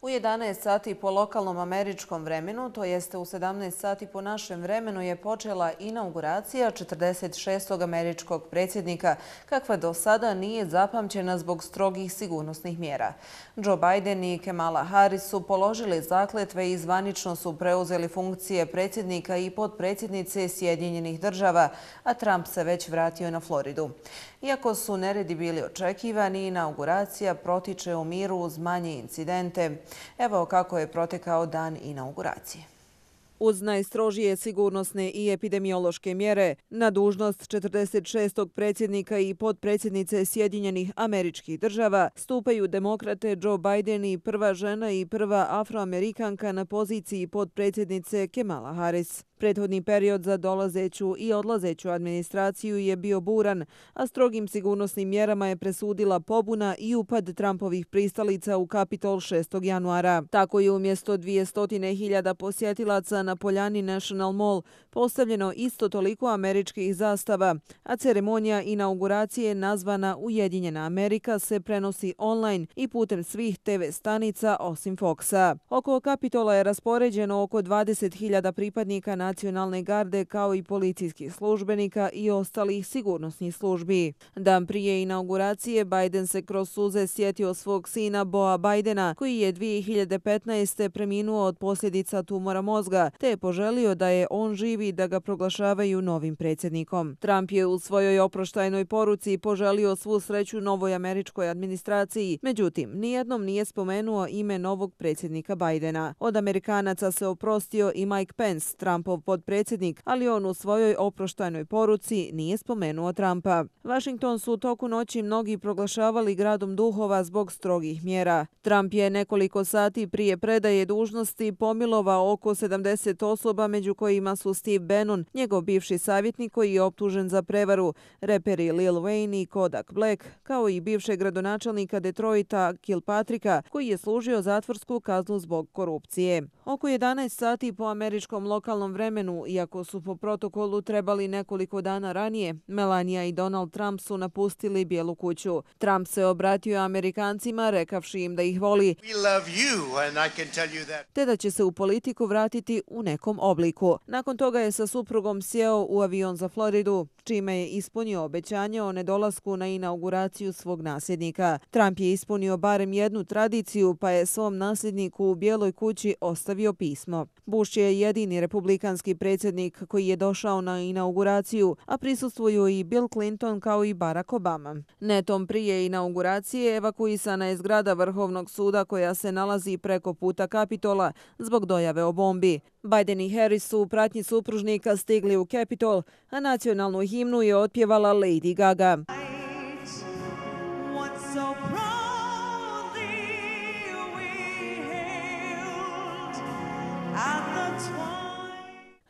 U 11 sati po lokalnom američkom vremenu, to jeste u 17 sati po našem vremenu, je počela inauguracija 46. američkog predsjednika, kakva do sada nije zapamćena zbog strogih sigurnosnih mjera. Joe Biden i Kamala Harris su položili zakletve i zvanično su preuzeli funkcije predsjednika i podpredsjednice Sjedinjenih država, a Trump se već vratio na Floridu. Iako su neredi bili očekivani, inauguracija protiče u miru uz manje incidente. Evo kako je protekao dan inauguracije. Uz najstrožije sigurnosne i epidemiološke mjere, na dužnost 46. predsjednika i podpredsjednice Sjedinjenih američkih država stupaju demokrate Joe Biden i prva žena i prva afroamerikanka na poziciji podpredsjednice Kamala Harris. Prethodni period za dolazeću i odlazeću administraciju je bio buran, a strogim sigurnosnim mjerama je presudila pobuna i upad Trumpovih pristalica u Kapitol 6. januara. Tako je umjesto 200.000 posjetilaca na Poljani National Mall postavljeno isto toliko američkih zastava, a ceremonija inauguracije nazvana Ujedinjena Amerika se prenosi online i putem svih TV stanica osim Foxa. Oko Kapitola je raspoređeno oko 20.000 pripadnika nacionalne garde kao i policijskih službenika i ostalih sigurnosnih službi. Dan prije inauguracije Biden se kroz suze sjetio svog sina Boa Bidena, koji je 2015. preminuo od posljedica tumora mozga, te je poželio da je on živi da ga proglašavaju novim predsjednikom. Trump je u svojoj oproštajnoj poruci poželio svu sreću novoj američkoj administraciji, međutim, nijednom nije spomenuo ime novog predsjednika Bajdena. Od Amerikanaca se oprostio i Mike Pence, Trumpov podpredsjednik, ali on u svojoj oproštajnoj poruci nije spomenuo Trumpa. Washington su u toku noći mnogi proglašavali gradom duhova zbog strogih mjera. Trump je nekoliko sati prije predaje dužnosti pomilovao oko 70 osoba, među kojima su Steve Bannon, njegov bivši savjetnik koji je optužen za prevaru, reperi Lil Wayne i Kodak Black, kao i bivšeg gradonačelnika Detroita Kilpatricka, koji je služio zatvorsku kaznu zbog korupcije. Oko 11 sati po američkom lokalnom vremenu, iako su po protokolu trebali nekoliko dana ranije, Melania i Donald Trump su napustili Bijelu kuću. Trump se obratio Amerikancima rekavši im da ih voli, te da će se u politiku vratiti u u nekom obliku. Nakon toga je sa suprugom sjeo u avion za Floridu, čime je ispunio obećanje o nedolasku na inauguraciju svog nasljednika. Trump je ispunio barem jednu tradiciju, pa je svom nasljedniku u Bijeloj kući ostavio pismo. Bush je jedini republikanski predsjednik koji je došao na inauguraciju, a prisustvuju i Bill Clinton kao i Barack Obama. Netom prije inauguracije evakuisana je zgrada Vrhovnog suda koja se nalazi preko puta Kapitola zbog dojave o bombi. Biden i Harris su u pratnji supružnika stigli u Capitol, a nacionalnu himnu je otpjevala Lady Gaga.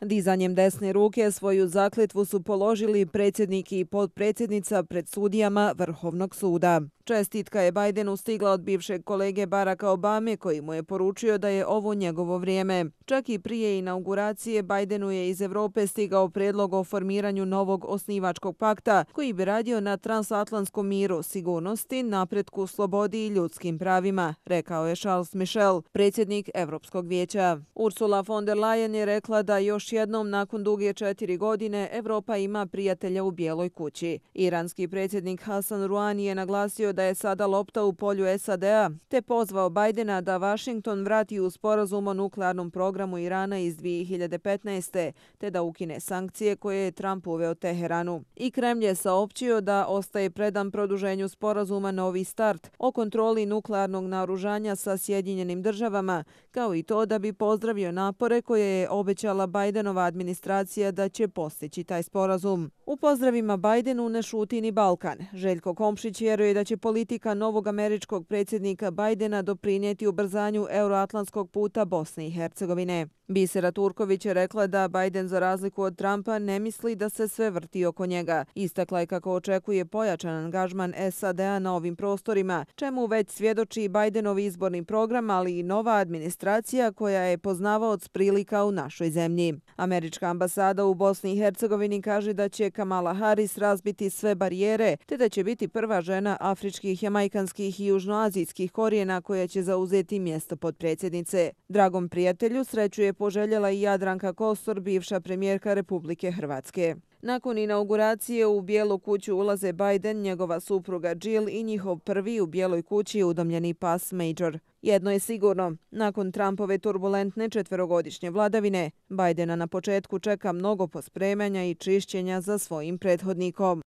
Dizanjem desne ruke svoju zakletvu su položili predsjednik i podpredsjednica pred sudijama Vrhovnog suda. Čestitka je Bajdenu stigla od bivšeg kolege Baracka Obame koji mu je poručio da je ovo njegovo vrijeme. Čak i prije inauguracije Bajdenu je iz Evrope stigao predlog o formiranju novog osnivačkog pakta koji bi radio na transatlantskom miru, sigurnosti, napretku, slobodi i ljudskim pravima, rekao je Charles Michel, predsjednik Evropskog vijeća. Ursula von der Leyen je rekla da još jednom nakon duge četiri godine Evropa ima prijatelja u Bijeloj kući. Iranski predsjednik Hasan Rouhani je naglasio da je sada lopta u polju SAD-a, te pozvao Bajdena da Washington vrati u sporazum o nuklearnom programu Irana iz 2015. te da ukine sankcije koje je Trump uveo Teheranu. I Kremlj je saopćio da ostaje predan produženju sporazuma Novi start o kontroli nuklearnog naoružanja sa Sjedinjenim državama, kao i to da bi pozdravio napore koje je obećala Bajdenova administracija da će postići taj sporazum. U pozdravima Bajdenu ne šuti ni Balkan. Željko Komšić vjeruje da će politika novog američkog predsjednika Bajdena doprinijeti ubrzanju euroatlantskog puta Bosne i Hercegovine. Bisera Turković je rekla da Bajden za razliku od Trumpa ne misli da se sve vrti oko njega. Istakla je kako očekuje pojačan angažman SAD-a na ovim prostorima, čemu već svjedoči Bajdenov izborni program, ali i nova administracija koja je poznavao od prilika u našoj zemlji. Američka ambasada u Bosni i Hercegovini kaže da će Kamala Harris razbiti sve barijere, te da će biti prva žena Afrička afričkih, jamajkanskih i južnoazijskih korijena koja će zauzeti mjesto podpredsjednice. Dragom prijatelju sreću je poželjela i Jadranka Kostor, bivša premijerka Republike Hrvatske. Nakon inauguracije u Bijelu kuću ulaze Biden, njegova supruga Jill i njihov prvi u Bijeloj kući udomljeni pas Major. Jedno je sigurno, nakon Trumpove turbulentne četverogodišnje vladavine, Bidena na početku čeka mnogo pospremanja i čišćenja za svojim prethodnikom.